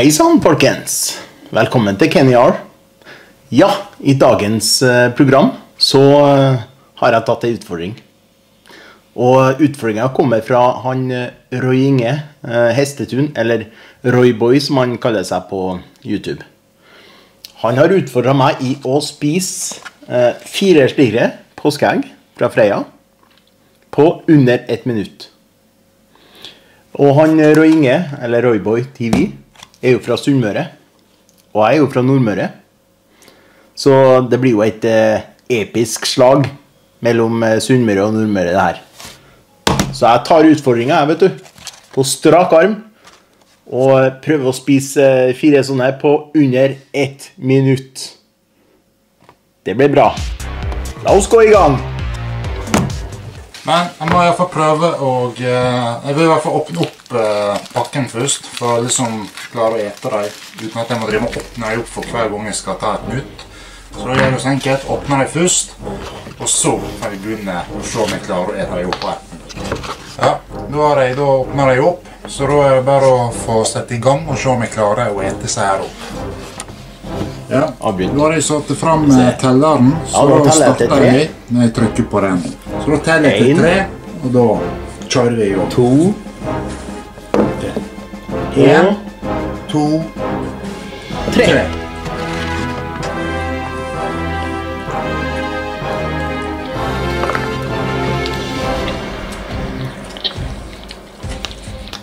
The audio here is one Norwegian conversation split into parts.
Hei sann, folkens. Velkommen til Kenny R. Ja, i dagens eh, program så eh, har jeg tatt en utfordring. Og utfordringa kommer fra han eh, Roy Inge Hestetun, eller Royboy som han kaller seg på YouTube. Han har utfordra meg i å spise fire slike påskeegg fra Freia på under ett minutt. Og han Roy Inge, eller Royboy TV, er jo fra Sunnmøre. Og jeg er jo fra Nordmøre. Så det blir jo et eh, episk slag mellom eh, Sunnmøre og Nordmøre, det her. Så jeg tar utfordringa, jeg, vet du. På strak arm. Og prøver å spise eh, fire sånne på under ett minutt. Det blir bra. La oss gå i gang. Men jeg må iallfall prøve å Jeg vil i hvert fall åpne opp eh, pakken først. For å liksom klare å ete dem uten at jeg må drive og åpne dem opp for hver gang jeg skal ta et nytt. Så da gjør jeg det så enkelt. Åpner dem først, og så kan vi begynne å se om jeg klarer å ete dem opp her. Ja, da har jeg da åpna dem opp, så da er det bare å få sette i gang og se om jeg klarer å ete seg her opp. Ja. Nå har jeg satt fram eh, telleren, så Ja, jeg starter jeg når jeg trykker på den. Så nå teller jeg til tre, og da kjører vi i gang. To. En, to, Tre. tre.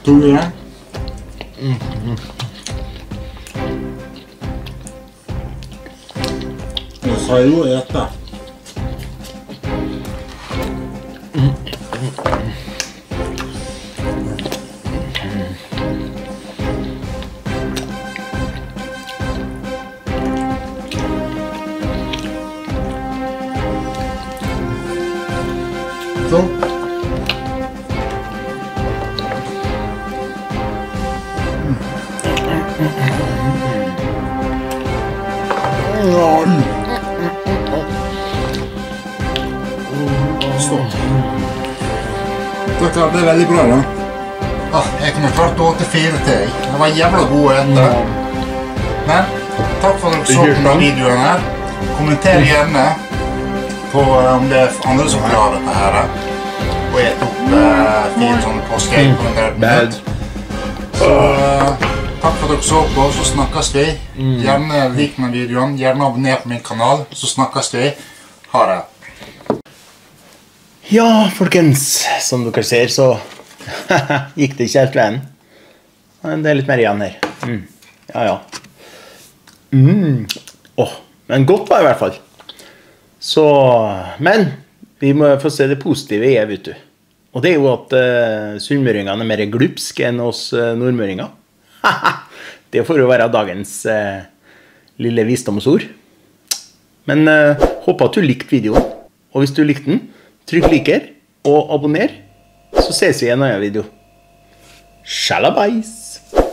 To igjen. Jeg sa jo ete. Sånn. Det klart, det er veldig bra, da. Ah, jeg kunne klart å til fire til. jeg. Det var jævla god å ete. Men takk for at dere så på videoen her. Kommenter gjerne på eh, om det er andre som klarer dette her. Og ete opp eh, fin sånn påskeegg på en del minutt. Så eh, takk for at dere så på, så snakkes vi. Gjerne lik meg videoen, gjerne abonner på min kanal, så snakkes vi. Ha det. Ja, folkens. Som dere ser, så gikk det ikke helt veien. Men det er litt mer igjen her. Mm. Ja, ja. Mm. Åh, men godt var det i hvert fall. Så Men vi må få se det positive i det, vet du. Og det er jo at uh, sunnmøringene er mer glupske enn oss uh, nordmøringer. det får jo være dagens uh, lille visdomsord. Men uh, håper at du likte videoen. Og hvis du likte den, trykk liker og abonner. Så ses vi i en annen video. Shalabais!